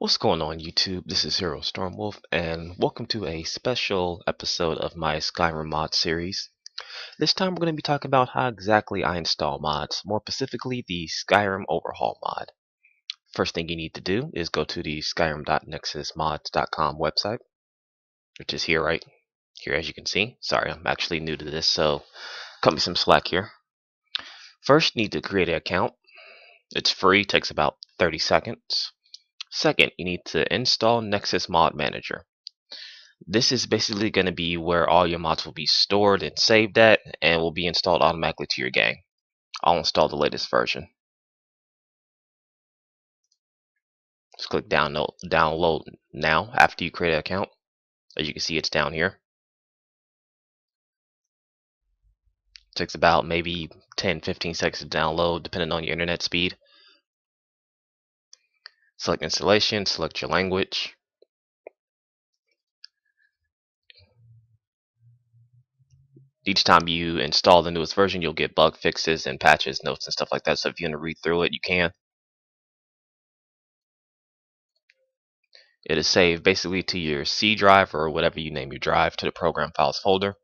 What's going on YouTube? This is Hiro Stormwolf and welcome to a special episode of my Skyrim mod series. This time we're going to be talking about how exactly I install mods, more specifically the Skyrim Overhaul mod. First thing you need to do is go to the skyrim.nexusmods.com website, which is here right here as you can see. Sorry, I'm actually new to this, so cut me some slack here. First, you need to create an account. It's free, takes about 30 seconds. Second, you need to install Nexus Mod Manager. This is basically going to be where all your mods will be stored and saved at and will be installed automatically to your game. I'll install the latest version. Just click download, download now after you create an account. As you can see, it's down here. It takes about maybe 10-15 seconds to download depending on your internet speed. Select installation, select your language. Each time you install the newest version, you'll get bug fixes and patches, notes, and stuff like that. So if you want to read through it, you can. It is saved basically to your C drive or whatever you name your drive to the program files folder.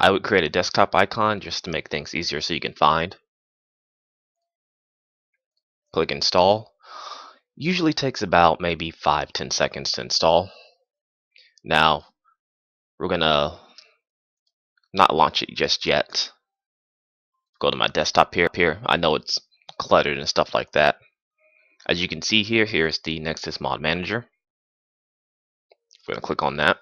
I would create a desktop icon just to make things easier so you can find click install. Usually takes about maybe 5-10 seconds to install. Now, we're gonna not launch it just yet. Go to my desktop here. Here, I know it's cluttered and stuff like that. As you can see here, here's the Nexus Mod Manager. We're gonna click on that.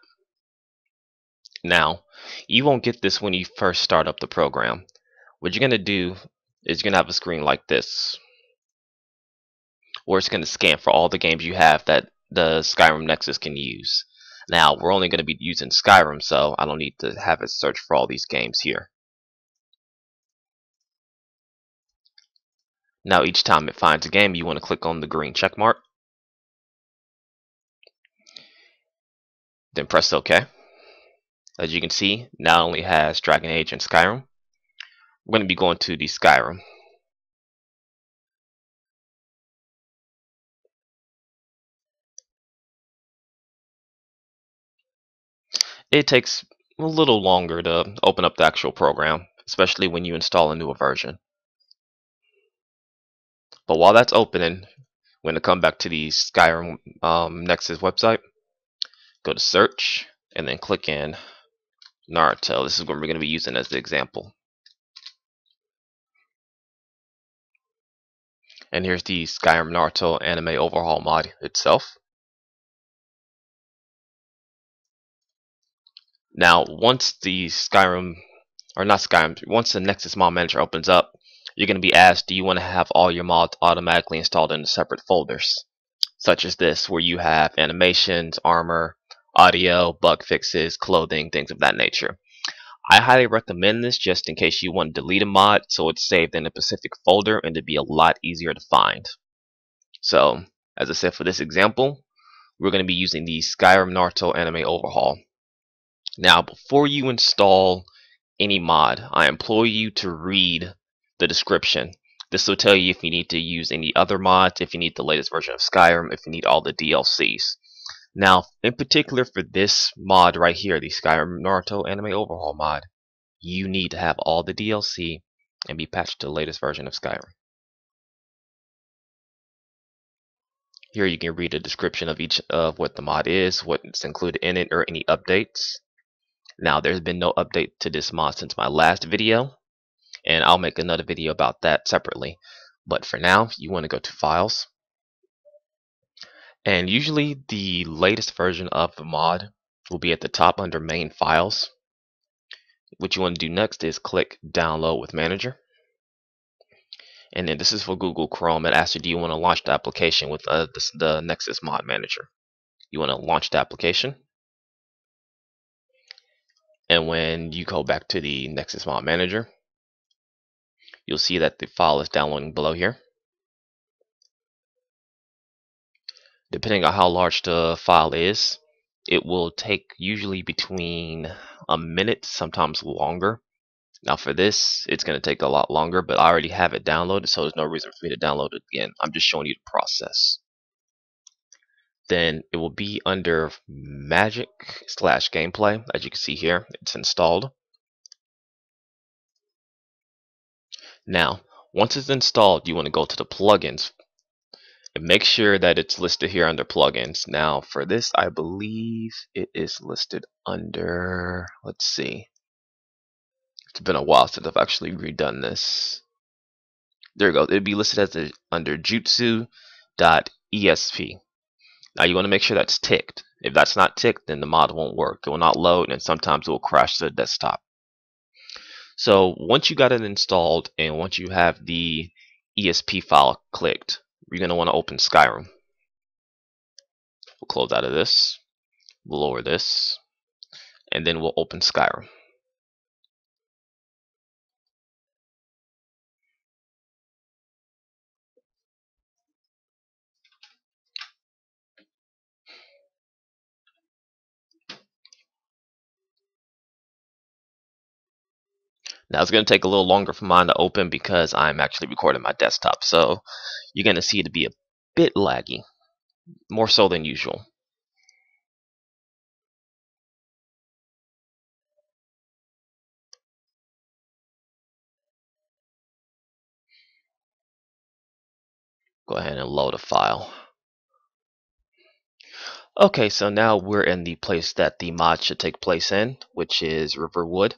Now, you won't get this when you first start up the program. What you're gonna do is you're gonna have a screen like this or it's going to scan for all the games you have that the Skyrim Nexus can use. Now, we're only going to be using Skyrim, so I don't need to have it search for all these games here. Now, each time it finds a game, you want to click on the green check mark. Then press OK. As you can see, not only has Dragon Age and Skyrim, we're going to be going to the Skyrim. It takes a little longer to open up the actual program, especially when you install a newer version. But while that's opening, we're going to come back to the Skyrim um, Nexus website, go to search, and then click in Naruto. This is what we're going to be using as the example. And here's the Skyrim Naruto anime overhaul mod itself. Now, once the Skyrim, or not Skyrim, once the Nexus Mod Manager opens up, you're going to be asked, do you want to have all your mods automatically installed in separate folders? Such as this, where you have animations, armor, audio, bug fixes, clothing, things of that nature. I highly recommend this just in case you want to delete a mod so it's saved in a specific folder and to be a lot easier to find. So, as I said for this example, we're going to be using the Skyrim Naruto Anime Overhaul. Now, before you install any mod, I implore you to read the description. This will tell you if you need to use any other mods, if you need the latest version of Skyrim, if you need all the DLCs. Now, in particular for this mod right here, the Skyrim Naruto Anime Overhaul mod, you need to have all the DLC and be patched to the latest version of Skyrim. Here you can read a description of each of what the mod is, what's included in it, or any updates. Now, there's been no update to this mod since my last video, and I'll make another video about that separately. But for now, you want to go to Files, and usually the latest version of the mod will be at the top under Main Files. What you want to do next is click Download with Manager. And then this is for Google Chrome. It asks you, do you want to launch the application with uh, the, the Nexus Mod Manager? You want to launch the application. And when you go back to the Nexus Mod Manager, you'll see that the file is downloading below here. Depending on how large the file is, it will take usually between a minute, sometimes longer, Now for this, it's going to take a lot longer, but I already have it downloaded, so there's no reason for me to download it again. I'm just showing you the process. Then it will be under Magic slash Gameplay. As you can see here, it's installed. Now, once it's installed, you want to go to the plugins and make sure that it's listed here under plugins. Now, for this, I believe it is listed under, let's see, it's been a while since I've actually redone this. There we go. It'd be listed as a, under jutsu.esp. Now you want to make sure that's ticked. If that's not ticked, then the mod won't work. It will not load, and sometimes it will crash the desktop. So once you got it installed, and once you have the ESP file clicked, you're going to want to open Skyrim. We'll close out of this. We'll lower this, and then we'll open Skyrim. Now it's going to take a little longer for mine to open because I'm actually recording my desktop. So you're going to see it to be a bit laggy, more so than usual. Go ahead and load a file. Okay, so now we're in the place that the mod should take place in, which is Riverwood.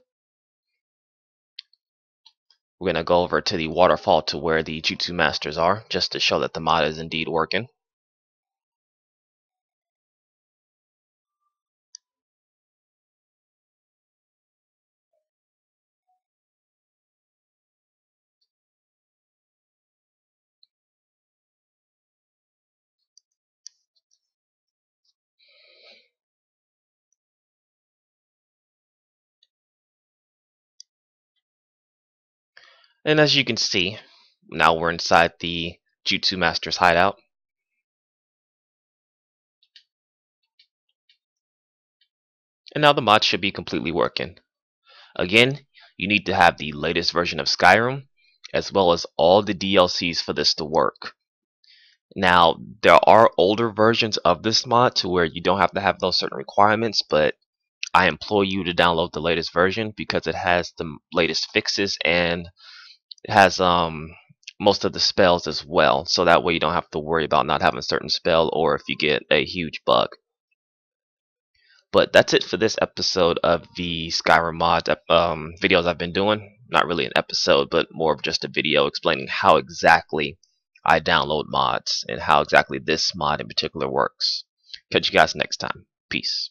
We're going to go over to the waterfall to where the Jutsu Masters are, just to show that the mod is indeed working. And as you can see, now we're inside the Jutsu Master's hideout. And now the mod should be completely working. Again, you need to have the latest version of Skyrim, as well as all the DLCs for this to work. Now, there are older versions of this mod to where you don't have to have those certain requirements, but I implore you to download the latest version because it has the latest fixes and it has um most of the spells as well so that way you don't have to worry about not having a certain spell or if you get a huge bug. But that's it for this episode of the Skyrim mod um, videos I've been doing. Not really an episode but more of just a video explaining how exactly I download mods and how exactly this mod in particular works. Catch you guys next time. Peace